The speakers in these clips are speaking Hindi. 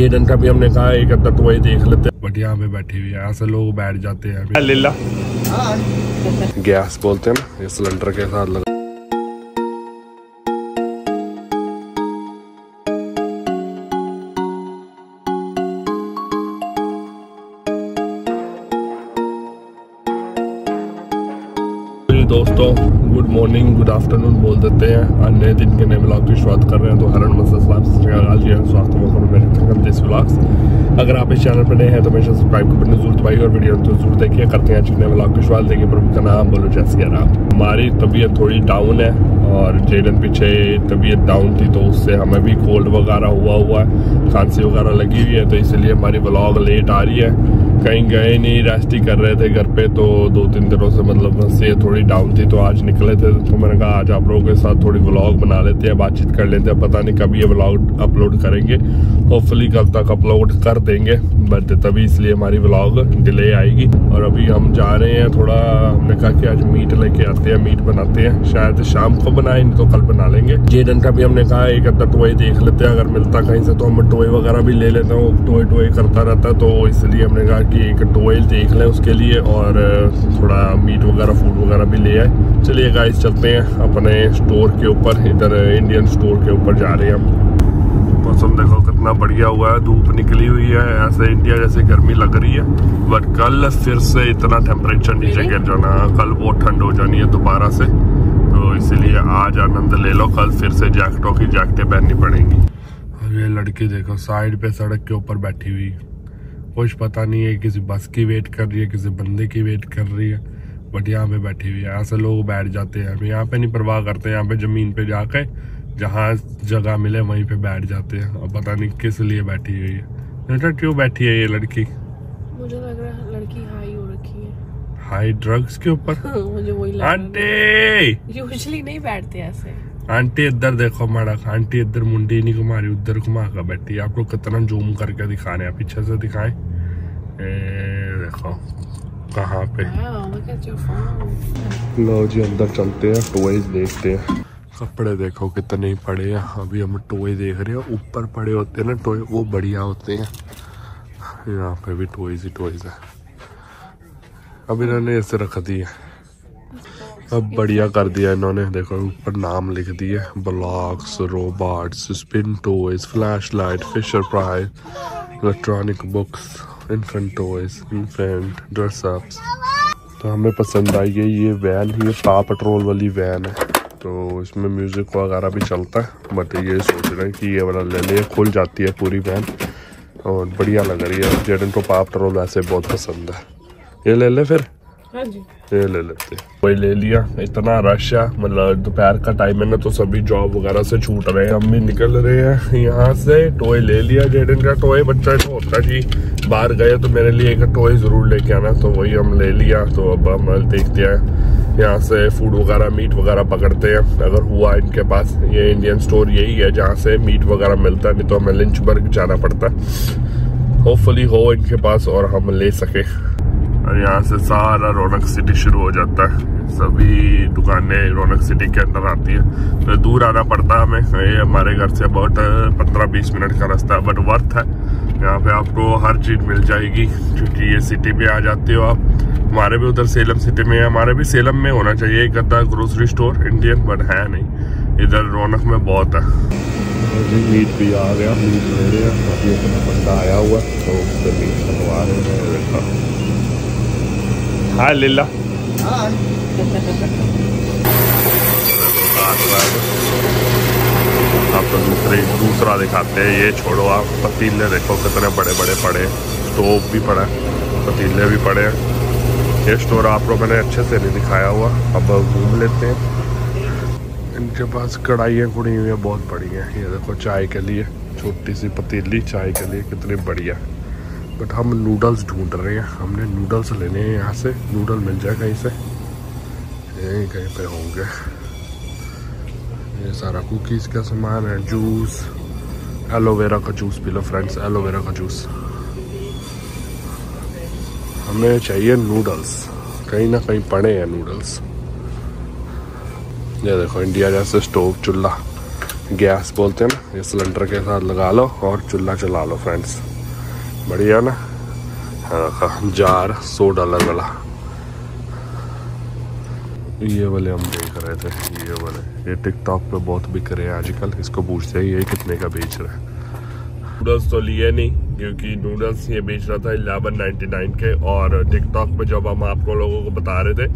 जेडन का भी हमने कहा एक अद्धा तो वही देख लेते हैं। बट यहाँ पे बैठी हुई है यहाँ से लोग बैठ जाते हैं लीला। गैस बोलते हैं ना ये सिलेंडर के साथ लगा दोस्तों गुड मॉर्निंग गुड आफ्टरनून बोल देते हैं। और नए दिन के नए ब्लॉग की शुरुआत कर रहे हैं तो हरण मसलाम जी स्वास्थ्य मौसम ब्लॉग्स अगर आप इस चैनल पर नए हैं तो हमेशा सब्सक्राइब करने ज़रूर दबाइए और वीडियो तो ज़रूर देखिए। करते हैं नए ब्लॉग की शुरुआत। देखिए, प्रभु का नाम बोलो, जैसे राम। हमारी तबीयत थोड़ी डाउन है और जेडन पीछे तबीयत डाउन थी तो उससे हमें भी कोल्ड वगैरह हुआ हुआ है। खांसी वगैरह लगी हुई है तो इसलिए हमारी ब्लॉग लेट आ रही है। कहीं गए नहीं रेस्ट ही कर रहे थे घर पे तो दो तीन दिनों से मतलब सेहत थोड़ी डाउन थी तो आज निकले थे तो मैंने कहा आज आप लोगों के साथ थोड़ी व्लॉग बना लेते हैं, बातचीत कर लेते हैं, पता नहीं कभी ये व्लॉग अपलोड करेंगे। होपफुली कल तक अपलोड कर देंगे बट तभी इसलिए हमारी व्लॉग डिले आएगी। और अभी हम जा रहे हैं, थोड़ा हमने कहा कि आज मीट लेके आते हैं मीट बनाते हैं, शायद शाम को बनाए, नहीं तो कल बना लेंगे। जेडन का भी हमने कहा, एक अद्धा टोए देख लेते हैं, अगर मिलता कहीं से तो हम टोए वगैरह भी ले लेते हैं टोए टोए करता रहता है तो इसलिए हमने कहा कि एक टोयल देख लें उसके लिए और थोड़ा मीट वगैरह फ़ूड वगैरह भी ले आए। चलिए गाइस चलते हैं अपने स्टोर के ऊपर, इधर इंडियन स्टोर के ऊपर जा रहे हैं हम। मौसम देखो कितना बढ़िया हुआ है, धूप निकली हुई है, ऐसे इंडिया जैसे गर्मी लग रही है। बट कल फिर से इतना टेम्परेचर नीचे गिर जाना, कल बहुत ठंड हो जानी है दोबारा से। तो इसीलिए आज आनंद ले लो, कल फिर से जैकेटों की जैकेटें पहननी पड़ेंगी। ये लड़की देखो साइड पे सड़क के ऊपर बैठी हुई। कुछ पता नहीं है किसी बस की वेट कर रही है किसी बंदे की वेट कर रही है। बट यहाँ पे बैठी हुई है यहाँ से लोग बैठ जाते हैं। यहाँ पे नहीं परवाह करते यहाँ पे ज़मीन पे जाके जहाँ जगह मिले वहीं पे बैठ जाते हैं। और पता नहीं किस लिए बैठी हुई है। बेटा क्यों बैठी है ये लड़की? मुझे लग रहा है लड़की हाई हो रखी है। हाई ड्रग्स के ऊपर? मुझे वही लग आंटी! यूजुअली नहीं बैठते ऐसे। आंटी इधर देखो मड़क आंटी इधर मुंडी नहीं घुमा रही उधर घुमा कर बैठी आप लोग कितना जूम करके दिखा रहे हैं पीछे से दिखाएँ। देखो कहाँ पे. लो जी अंदर चलते हैं टॉयज देखते हैं। कपड़े देखो कितने ही पड़े हैं। अभी हम टॉय देख रहे हैं ऊपर पड़े होते हैं ना टॉय वो बढ़िया होते हैं। यहाँ पे भी टॉयज ही टॉयज है। अब इन्होंने ऐसे रख दिए। अब बढ़िया कर दिया इन्होंने। देखो, ऊपर नाम लिख दिए blocks robots spin toys flash light Fisher Price electronic books infant toys infant dress ups तो हमें पसंद आई है ये वैन ये पा पेट्रोल वाली वैन है। तो इसमें म्यूज़िक वगैरह भी चलता है बट ये सोच रहे हैं कि ये वाला ले ले खुल जाती है पूरी वैन और बढ़िया लग रही है जेडन को पा पेट्रोल वैसे बहुत पसंद है। ये ले ले फिर। हाँ जी। ये ले लेते वही ले लिया। इतना रश है। मतलब दोपहर का टाइम है ना तो सभी जॉब वगैरह से छूट रहे हैं। हम भी निकल रहे हैं यहाँ से। टॉय ले लिया जेडन का टॉय बच्चा तो होता जी। बाहर गए तो मेरे लिए एक टॉय ज़रूर लेके आना तो वही हम ले लिया। तो अब हम देखते हैं। यहाँ से फ़ूड वगैरह मीट वगैरह पकड़ते हैं। अगर हुआ इनके पास, ये इंडियन स्टोर यही है, जहाँ से मीट वगैरह मिलता नहीं तो हमें लिंचबर्ग जाना पड़ता। है होपफुली हो इनके पास और हम ले सके। और यहाँ से सारा रौनक सिटी शुरू हो जाता है। सभी दुकानें रौनक सिटी के अंदर आती है। तो दूर आना पड़ता है हमें। ये हमारे घर से अबाउट पंद्रह बीस मिनट का रास्ता है बट वर्थ है। यहाँ पे आपको हर चीज़ मिल जाएगी, क्योंकि ये सिटी में आ जाते हो आप। हमारे भी उधर सेलम सिटी में है। हमारे भी सेलम में होना चाहिए एक अद्धा ग्रोसरी स्टोर इंडियन बट है नहीं। इधर रौनक में बहुत है। मीट भी आ गया। मीट ले रहे हैं। अभी अपना बंदा आया हुआ तो उससे मीट बनवा रहे हैं। हाय लीला आप तो दूसरे दूसरा दिखाते हैं, ये छोड़ो आप। पतीले देखो कितने बड़े बड़े पड़े स्टोव भी पड़ा है, पतीले भी पड़े हैं। ये स्टोर आप लोगों ने अच्छे से नहीं दिखाया हुआ। अब घूम लेते हैं। इनके पास कढ़ाइयाँ कुड़ी हुई हैं, बहुत बड़ी हैं। ये देखो चाय के लिए, छोटी सी पतीली, चाय के लिए कितनी बढ़िया। बट हम नूडल्स ढूंढ रहे हैं। हमने नूडल्स लेने हैं यहाँ से। नूडल मिल जाए कहीं से यहीं कहीं पे होंगे। ये सारा कुकीज़ का सामान है जूस एलोवेरा का जूस पी लो फ्रेंड्स एलोवेरा का जूस हमें चाहिए नूडल्स कहीं ना कहीं पड़े हैं नूडल्स ये देखो इंडिया जैसे स्टोव चूल्हा। गैस बोलते हैं ना, ये सिलेंडर के साथ लगा लो और चूल्हा चला लो फ्रेंड्स बढ़िया ना? हाँ जार सौ डॉलर वाला ये वाले हम देख रहे थे, ये वाले। ये टिकटॉक पे बहुत बिक रहे हैं आजकल, इसको पूछते हैं ये कितने का बेच रहे हैं? नूडल्स तो लिए नहीं, क्योंकि नूडल्स ये बेच रहा था इलेवन नाइन्टी नाइन के, और टिकटॉक पे जब हम आपको लोगों को बता रहे थे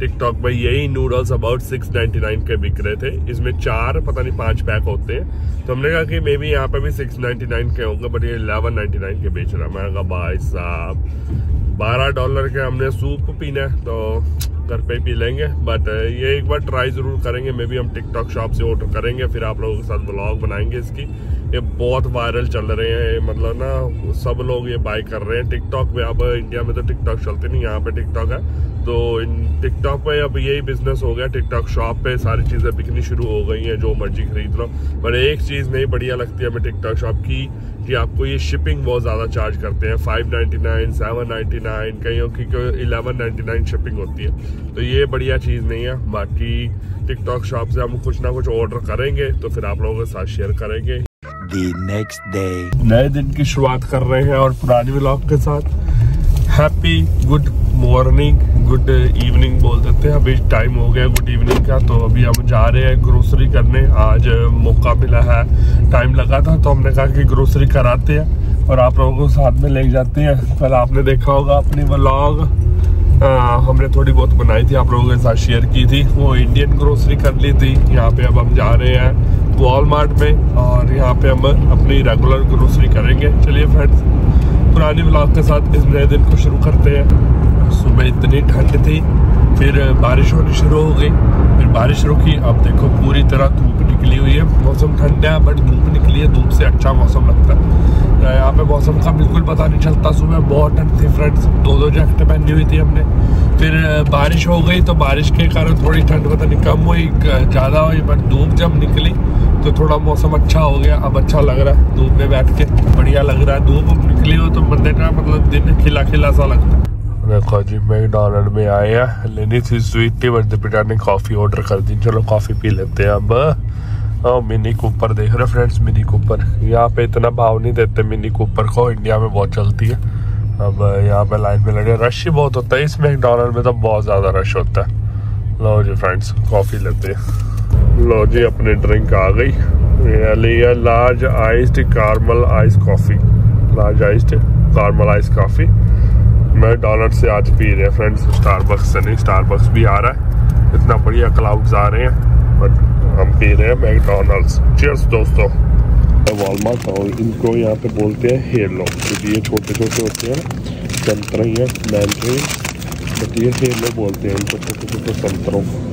टिकटॉक में यही noodles about six ninety nine के बिक रहे थे। इसमें चार, पता नहीं पाँच पैक होते हैं। तो हमने कहा कि मे बी यहाँ पे भी सिक्स नाइन्टी नाइन के होंगे बट ये इलेवन नाइन्टी नाइन के बेच रहा मैंने कहा, भाई साहब, बारह डॉलर के हमने सूप पीना है तो घर पे पी लेंगे। बट ये एक बार ट्राई ज़रूर करेंगे। मे बी हम टिकटॉक शॉप से ऑर्डर करेंगे, फिर आप लोगों के साथ ब्लॉग बनाएँगे इसकी। ये बहुत वायरल चल रहे हैं मतलब ना, सब लोग ये बाय कर रहे हैं टिकटॉक पे। अब इंडिया में तो टिकटॉक चलते नहीं, यहाँ पे टिकटॉक है। तो टिकटॉक पे अब यही बिज़नेस हो गया टिकटॉक शॉप पे सारी चीज़ें बिकनी शुरू हो गई हैं, जो मर्ज़ी खरीद लो। पर एक चीज़ नहीं बढ़िया लगती है हमें टिकटॉक शॉप की, कि आपको ये शिपिंग बहुत ज़्यादा चार्ज करते हैं। Five ninety nine seven ninety nine कहीं की इलेवन नाइन्टी नाइन शिपिंग होती है। तो ये बढ़िया चीज़ नहीं है। बाकी टिकटॉक शॉप से हम कुछ ना कुछ ऑर्डर करेंगे तो फिर आप लोगों के साथ शेयर करेंगे। Next day. नए दिन की शुरुआत कर रहे हैं और पुरानी व्लॉग के साथ। Happy good morning good evening बोल देते हैं। अभी टाइम हो गया गुड इवनिंग का तो अभी हम जा रहे हैं ग्रोसरी करने। आज मौका मिला है। टाइम लगा था तो हमने कहा कि ग्रोसरी कराते हैं और आप लोगों को साथ में ले जाते हैं। कल आपने देखा होगा अपनी व्लॉग हमने थोड़ी बहुत बनाई थी, आप लोगों के साथ शेयर की थी। वो इंडियन ग्रोसरी कर ली थी। यहाँ पे अब हम जा रहे हैं। वॉलमार्ट में, और यहाँ पे हम अपनी रेगुलर ग्रोसरी करेंगे। चलिए फ्रेंड्स पुरानी ब्लॉग के साथ इस नए दिन को शुरू करते हैं। सुबह इतनी ठंड थी, फिर बारिश होनी शुरू हो गई। फिर बारिश रुकी, अब देखो पूरी तरह धूप निकली हुई है। मौसम ठंडा है बट धूप निकली है, धूप से अच्छा मौसम लगता है। यहाँ पे मौसम का बिल्कुल पता नहीं चलता, सुबह बहुत ठंड थी फ्रेंड्स दो दो जैकेटें पहनी हुई थी हमने। फिर बारिश हो गई तो बारिश के कारण थोड़ी ठंड पता नहीं कम हुई ज़्यादा हुई बट धूप जब निकली तो थोड़ा मौसम अच्छा हो गया, अब अच्छा लग रहा है। धूप में बैठ के बढ़िया लग रहा है। धूप निकली हो तो बंदे का मतलब दिन खिला खिला सा लगता है। देखो जी मैकडोनल्ड में आए हैं लेनी थी स्वीट बट बेटा ने कॉफ़ी ऑर्डर कर दी। चलो कॉफ़ी पी लेते हैं अब। हाँ मिनी कूपर देख रहे फ्रेंड्स मिनी कूपर। यहाँ पे इतना भाव नहीं देते मिनी कूपर को। इंडिया में बहुत चलती है। अब यहाँ पे लाइन में लगे रश ही बहुत होता है। इस मैकडोनल्ड में तो बहुत ज़्यादा रश होता है। लो जी फ्रेंड्स कॉफ़ी लेते हैं। लो जी अपनी ड्रिंक आ गई लिया large iced caramel ice coffee large iced caramel ice coffee मैं डॉलर से आज पी रहे हैं फ्रेंड्स स्टारबक्स से नहीं स्टारबक्स भी आ रहा है इतना बढ़िया क्लाउड्स आ रहे हैं बट हम पी रहे हैं मैकडोनल्ड्स चीयर्स दोस्तों वॉलमार्ट और इनको यहाँ पे बोलते हैं हेलो क्योंकि ये छोटे छोटे होते हैं संतरे हैं मैंट्री बट ये हेलो बोलते हैं इनको छोटे छोटे संतरों ये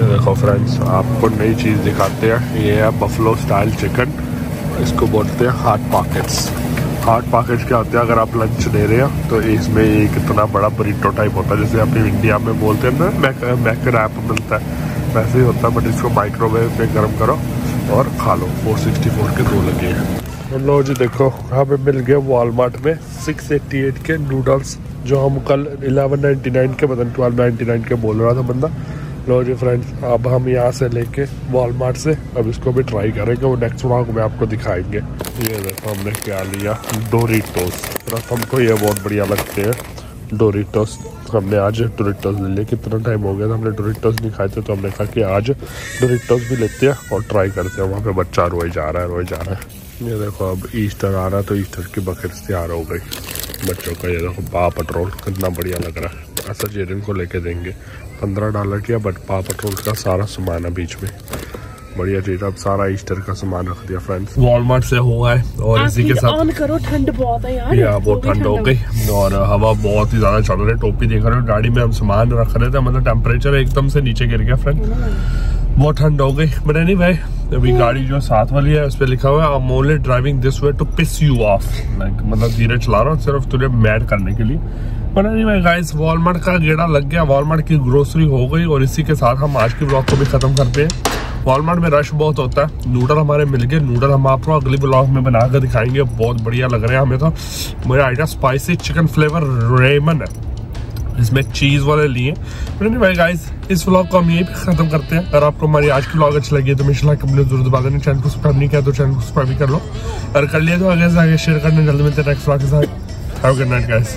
देखो फ्रेंड्स आपको नई चीज़ दिखाते हैं। ये है बफलो स्टाइल चिकन इसको बोलते हैं हार्ट पॉकेट्स हार्ट पॉकेट्स क्या होते हैं? अगर आप लंच दे रहे हैं तो इसमें एक इतना बड़ा बरीटो टाइप होता है। जैसे अपनी इंडिया में बोलते हैं ना मैक मैक रैप मिलता है। वैसे ही होता है बट इसको माइक्रोवेव में गर्म करो और खा लो। 464 के दो लगे हैं। लो जी देखो हमें मिल गया वॉलमार्ट में 688 के नूडल्स जो हम कल 1199 के बदन 1299 के बोल रहा था बंदा। लो जी फ्रेंड्स अब हम यहाँ से लेके वॉलमार्ट से, अब इसको भी ट्राई करेंगे, वो नेक्स्ट व्लॉग में आपको दिखाएँगे। ये देखो, हमने क्या लिया? डोरीटोस सिर्फ़ हमको ये बहुत बढ़िया लगते हैं। डोरीटोस हमने आज डोरीटोस ले लिया कितना टाइम हो गया था हमने डोरीटोस नहीं खाए थे तो हमने कहा कि आज डोरीटोस भी लेते हैं और ट्राई करते हैं। वहाँ पे बच्चा रोए जा रहा है, रोए जा रहा है। ये देखो, अब ईस्टर आ रहा है तो ईस्टर की बकेट तैयार हो गई। बच्चों का ये देखो पा पेट्रोल कितना बढ़िया लग रहा है। ऐसा जेरन को लेके देंगे। पंद्रह डॉलर किया बट पा पेट्रोल का सारा सामान है बीच में। बढ़िया चीज़ अब सारा ईस्टर का सामान रख दिया फ्रेंड्स वॉलमार्ट से हुआ है और इसी के साथ ऑन करो ठंड बहुत है यार। या बहुत ठंड हो गई। और हवा बहुत ही ज़्यादा चल रही है टोपी देख रहे हो गाड़ी में हम सामान रख रहे थे मतलब टेम्परेचर एकदम से नीचे गिर गया फ्रेंड बहुत ठंड हो गई। बट एनी भाई अभी गाड़ी जो साथ वाली है उस पर लिखा हुआ है only driving this way to piss you off. like, मतलब धीरे चला रहा हूँ सिर्फ़ तुझे मैड करने के लिए। बट एनीवे गाइस वॉलमार्ट का गेड़ा लग गया। वॉलमार्ट की ग्रोसरी हो गई और इसी के साथ हम आज के ब्लॉग को भी खत्म करते हैं। वॉलमार्ट में रश बहुत होता है। नूडल हमारे मिल गए। नूडल हम आपको अगली ब्लॉग में बना कर दिखाएँगे। बहुत बढ़िया लग रहे हैं हमें तो। मेरा idea spicy chicken flavour ramen है। इसमें चीज़ वाले लिए। गाइस इस व्लॉग को हम यही खत्म करते हैं। अगर आपको हमारी आज की व्लॉग अच्छी लगी है तो मिशन लाइक अपने ज़रूर दबा देना। चैनल को सब्सक्राइब नहीं किया तो चैनल को सब्सक्राइब भी कर लो। और कर लिया तो आगे से आगे शेयर करने जल्दी मिलते हैं नेक्स्ट व्लॉग के साथ। Have good night guys